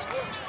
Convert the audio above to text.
Thank you.